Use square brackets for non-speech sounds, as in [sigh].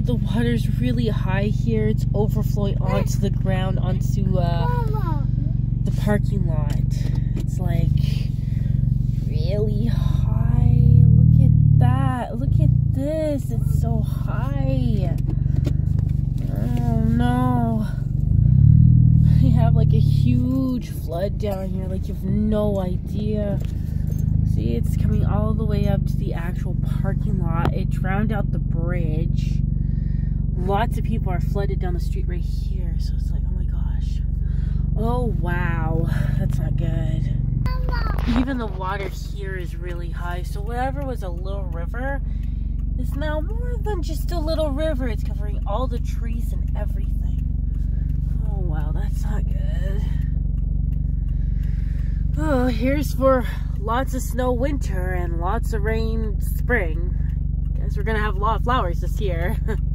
the water's really high here. It's overflowing onto the ground, onto uh, the parking lot. It's like really high. Look at that. Look at this. It's so high. Oh no. We have like a huge flood down here. Like you have no idea. See, it's coming all the way up to the actual parking lot. It drowned out the. Lots of people are flooded down the street right here. So it's like, oh my gosh. Oh, wow. That's not good. Even the water here is really high. So whatever was a little river is now more than just a little river. It's covering all the trees and everything. Oh, wow. That's not good. Oh, here's for lots of snow winter and lots of rain spring. Guess we're gonna have a lot of flowers this year. [laughs]